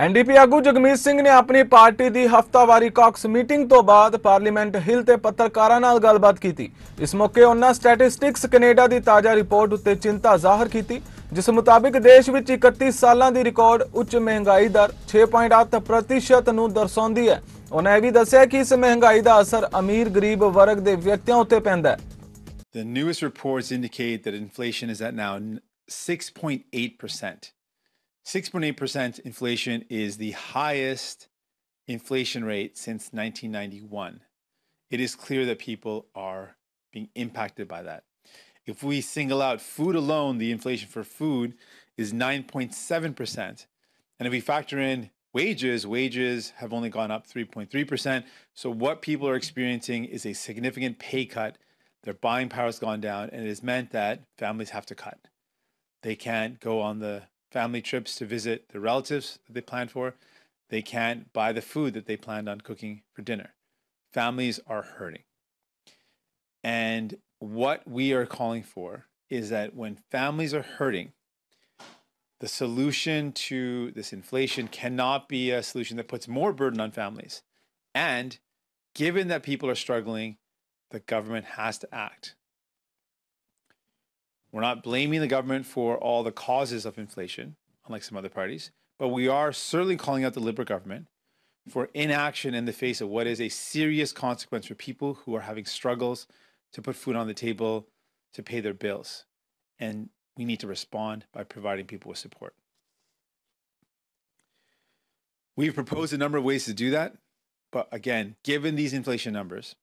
NDP ਆਗੂ ਜਗਮੀਤ ਸਿੰਘ ਨੇ ਆਪਣੀ ਪਾਰਟੀ ਦੀ ਹਫ਼ਤਾਵਾਰੀ ਕਾਕਸ ਮੀਟਿੰਗ ਤੋਂ ਬਾਅਦ ਪਾਰਲੀਮੈਂਟ ਹਿੱਲ ਤੇ ਪੱਤਰਕਾਰਾਂ ਨਾਲ ਗੱਲਬਾਤ ਕੀਤੀ। ਇਸ ਮੌਕੇ ਉਹਨਾਂ ਸਟੈਟਿਸਟਿਕਸ ਕੈਨੇਡਾ ਦੀ ਤਾਜ਼ਾ ਰਿਪੋਰਟ ਉੱਤੇ ਚਿੰਤਾ ਜ਼ਾਹਰ ਕੀਤੀ, ਜਿਸ ਮੁਤਾਬਿਕ ਦੇਸ਼ ਵਿੱਚ 31 ਸਾਲਾਂ ਦੀ ਰਿਕਾਰਡ ਉੱਚ ਮਹਿੰਗਾਈ ਦਰ 6.8% ਨੂੰ ਦਰਸਾਉਂਦੀ ਹੈ। ਉਹਨਾਂ ਇਹ ਵੀ ਦੱਸਿਆ ਕਿ ਇਸ ਮਹਿੰਗਾਈ ਦਾ ਅਸਰ ਅਮੀਰ ਗਰੀਬ ਵਰਗ ਦੇ ਵਿਅਕਤੀਆਂ ਉੱਤੇ ਪੈਂਦਾ ਹੈ। The newest reports indicate that inflation is at now 6.8%. 6.8% inflation is the highest inflation rate since 1991. It is clear that people are being impacted by that. If we single out food alone, the inflation for food is 9.7%. And if we factor in wages, wages have only gone up 3.3%. So what people are experiencing is a significant pay cut their buying power has gone down, and it has meant that families have to cut. They can't go on the family trips to visit their relatives that they planned for. They can't buy the food that they planned on cooking for dinner. Families are hurting. And what we are calling for is that when families are hurting, the solution to this inflation cannot be a solution that puts more burden on families. And given that people are struggling, the government has to act. We're not blaming the government for all the causes of inflation, unlike some other parties, but we are certainly calling out the Liberal government for inaction in the face of what is a serious consequence for people who are having struggles to put food on the table, to pay their bills. And we need to respond by providing people with support. We've proposed a number of ways to do that. But again, given these inflation numbers,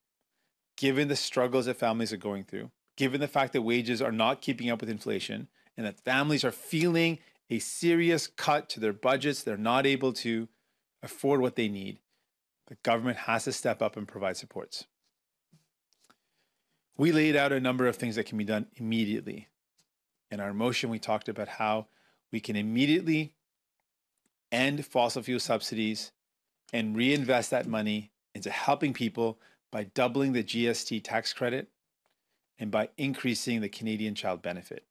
given the struggles that families are going through, given the fact that wages are not keeping up with inflation, and that families are feeling a serious cut to their budgets, they're not able to afford what they need, the government has to step up and provide supports. We laid out a number of things that can be done immediately. In our motion, we talked about how we can immediately end fossil fuel subsidies and reinvest that money into helping people by doubling the GST tax credit and by increasing the Canadian Child Benefit.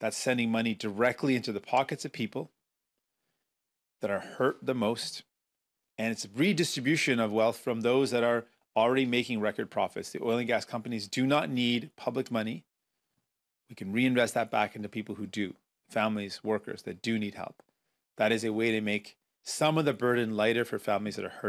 That's sending money directly into the pockets of people that are hurt the most. And it's redistribution of wealth from those that are already making record profits. The oil and gas companies do not need public money. We can reinvest that back into people who do, families, workers that do need help. That is a way to make some of the burden lighter for families that are hurting.